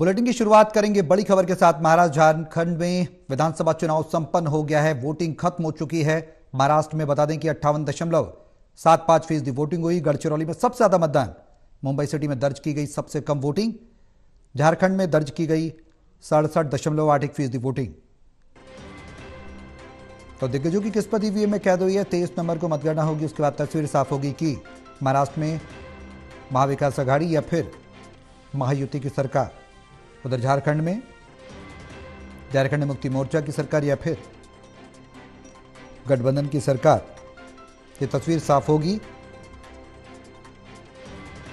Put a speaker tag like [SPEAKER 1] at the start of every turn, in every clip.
[SPEAKER 1] Bulletin की शुरुआत करेंगे बड़ी खबर के साथ। महाराष्ट्र झारखंड में विधानसभा चुनाव संपन्न हो गया है, वोटिंग खत्म हो चुकी है। महाराष्ट्र में बता दें कि अट्ठावन दशमलव सात पाँच फ़ीसदी वोटिंग हुई। गढ़चिरौली में सबसे ज़्यादा मतदान, मुंबई सिटी में दर्ज की गई सबसे कम वोटिंग, झारखंड में दर्ज की गई सड़सठ दशमलव आठ एक फ़ीसदी वोटिंग। तो दिग्गजों की किस्मत ईवीएम में कैद हुई है, तेईस नंबर को मतगणना होगी, उसके बाद तस्वीर साफ़ होगी कि महाराष्ट्र में महाविकास आघाड़ी या फिर महायुति की सरकार। उधर झारखंड में, झारखंड मुक्ति मोर्चा की सरकार या फिर गठबंधन की सरकार? ये तस्वीर साफ़ होगी।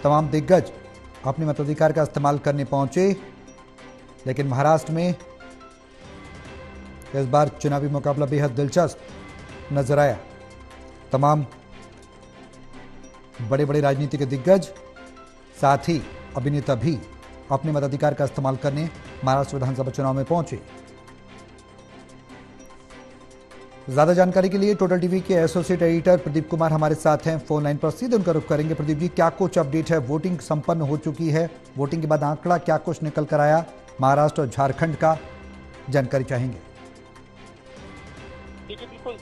[SPEAKER 1] तमाम दिग्गज अपने मताधिकार का इस्तेमाल करने पहुँचे, लेकिन महाराष्ट्र में इस बार चुनावी मुकाबला बेहद दिलचस्प नज़र आया। तमाम बड़े बड़े राजनीतिक दिग्गज, साथ ही अभिनेता भी अपने मताधिकार का इस्तेमाल करने महाराष्ट्र विधानसभा चुनाव में पहुँचे। ज़्यादा जानकारी के लिए टोटल टीवी के एसोसिएट एडिटर प्रदीप कुमार हमारे साथ हैं। फ़ोन लाइन पर सीधे उनका रुख करेंगे। प्रदीप जी, क्या कुछ अपडेट है? वोटिंग संपन्न हो चुकी है। वोटिंग के बाद आंकड़ा क्या कुछ निकल कर आया? महाराष्ट्र और झारखंड का जानकारी चाहेंगे।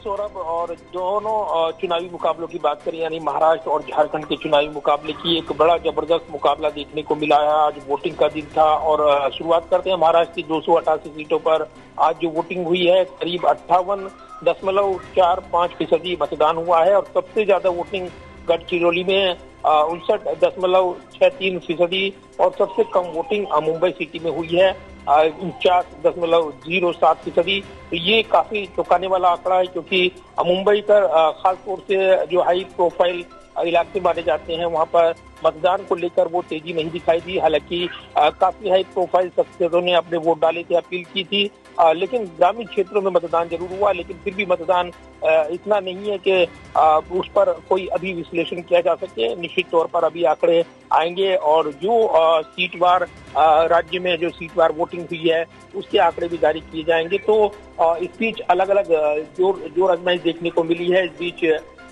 [SPEAKER 2] सौरभ, और दोनों चुनावी मुकाबलों की बात करें, यानी महाराष्ट्र और झारखंड के चुनावी मुकाबले की एक बड़ा ज़बरदस्त मुकाबला देखने को मिला है। आज वोटिंग का दिन था, और शुरुआत करते हैं महाराष्ट्र की दो सौ अठासी सीटों पर। आज जो वोटिंग हुई है, करीब अट्ठावन दशमलव चार पाँच फ़ीसदी मतदान हुआ है, और सबसे ज़्यादा वोटिंग गढ़चिरौली में उनसठ दशमलव छह तीन फ़ीसदी, और सबसे कम वोटिंग मुंबई सिटी में हुई है। उनचास दशमलव ज़ीरो सात फ़ीसदी। तो ये काफ़ी चौंकाने वाला आंकड़ा है, क्योंकि मुंबई पर खासतौर से जो हाई प्रोफ़ाइल इलाके माने जाते हैं, वहाँ पर मतदान को लेकर वो तेज़ी नहीं दिखाई दी। हालाँकि काफ़ी हाई प्रोफ़ाइल शख्सियतों ने अपने वोट डाले थे अपील की थी। आ, लेकिन ग्रामीण क्षेत्रों में मतदान ज़रूर हुआ लेकिन फिर भी मतदान आ, इतना नहीं है कि उस पर कोई अभी विश्लेषण किया जा सके। निश्चित तौर पर अभी आंकड़े आएँगे और जो सीटवार राज्य में जो सीटवार वोटिंग हुई है उसके आंकड़े भी जारी किए जाएँगे। तो इस बीच अलग अलग ज़ोर ज़ोर आजमाइश देखने को मिली है। इस बीच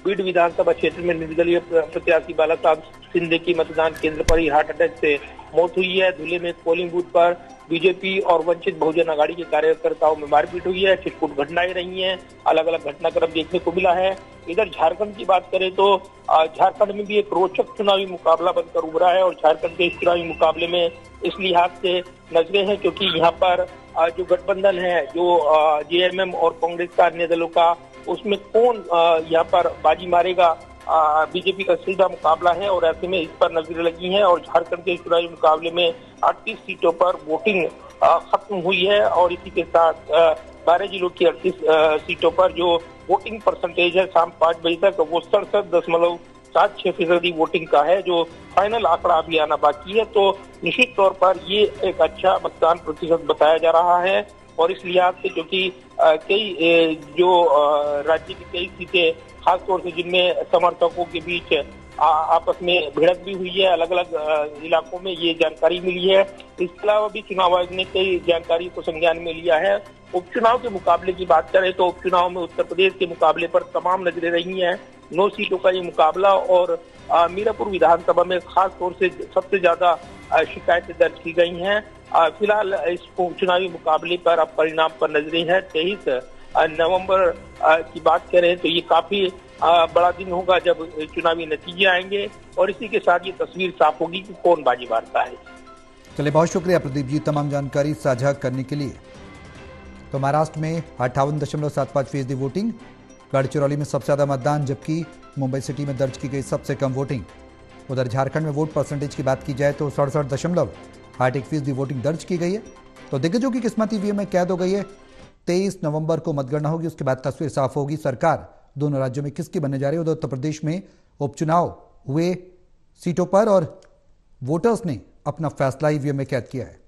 [SPEAKER 2] बीड विधानसभा क्षेत्र में निर्दलीय प्रत्याशी बाला साहब सिंधे की मतदान केंद्र पर ही हार्ट अटैक से मौत हुई है। धुले में पोलिंग बूथ पर बीजेपी और वंचित बहुजन आघाड़ी के कार्यकर्ताओं में मारपीट हुई है। छिटपुट घटनाएँ रही हैं। अलग अलग घटनाक्रम देखने को मिला है। इधर झारखंड की बात करें तो झारखंड में भी एक रोचक चुनावी मुकाबला बनकर उभरा है और झारखंड के इस चुनावी मुकाबले में इस लिहाज से नजरे हैं क्योंकि यहाँ पर जो गठबंधन है, जो जेएमएम और कांग्रेस का अन्य दलों का उसमें कौन यहाँ पर बाजी मारेगा? बीजेपी का सीधा मुकाबला है और ऐसे में इस पर नज़रें लगी हैं और झारखंड के चुनावी मुकाबले में अड़तीस सीटों पर वोटिंग खत्म हुई है और इसी के साथ बारह जिलों की अड़तीस सीटों पर जो वोटिंग परसेंटेज है शाम पाँच बजे तक, वो सड़सठ दशमलव सात छह फ़ीसदी वोटिंग का है, जो फाइनल आंकड़ा अभी आना बाकी है। तो निश्चित तौर पर ये एक अच्छा मतदान प्रतिशत बताया जा रहा है। और इस लिहाज से क्योंकि कई जो राज्य की कई सीटें खासतौर से जिनमें समर्थकों के बीच आपस में भिड़क भी हुई है अलग अलग इलाकों में ये जानकारी मिली है। इसके अलावा भी चुनाव आयोग ने कई जानकारी को संज्ञान में लिया है। उपचुनाव के मुकाबले की बात करें तो उपचुनाव में उत्तर प्रदेश के मुकाबले पर तमाम नज़रें रही हैं। नौ सीटों का ये मुकाबला और मीरापुर विधानसभा में खास तौर से सबसे ज़्यादा शिकायतें दर्ज की गई हैं। फ़िलहाल इस चुनावी मुकाबले पर अब परिणाम पर नज़रें है। तेईस नवंबर की बात करें तो ये काफ़ी बड़ा दिन होगा जब चुनावी नतीजे आएँगे और इसी के साथ ये तस्वीर साफ़ होगी कि कौन बाजी मारता है।
[SPEAKER 1] चलिए, बहुत शुक्रिया प्रदीप जी, तमाम जानकारी साझा करने के लिए। तो महाराष्ट्र में अट्ठावन दशमलव सात पाँच फ़ीसदी वोटिंग, गढ़चिरौली में सबसे ज़्यादा मतदान, जबकि मुंबई सिटी में दर्ज की गई सबसे कम वोटिंग। उधर झारखंड में वोट परसेंटेज की बात की जाए तो सड़सठ दशमलव आठ एक फ़ीसदी वोटिंग दर्ज की गई है। तो दिग्गजों की किस्मत ईवीएम में कैद हो गई है। तेईस नवंबर को मतगणना होगी, उसके बाद तस्वीर साफ़ होगी। सरकार, दोनों राज्यों में किसकी बनने जा रही है? उधर उत्तर प्रदेश में उपचुनाव हुए सीटों पर और वोटर्स ने अपना फैसला ईवीएम में कैद किया है।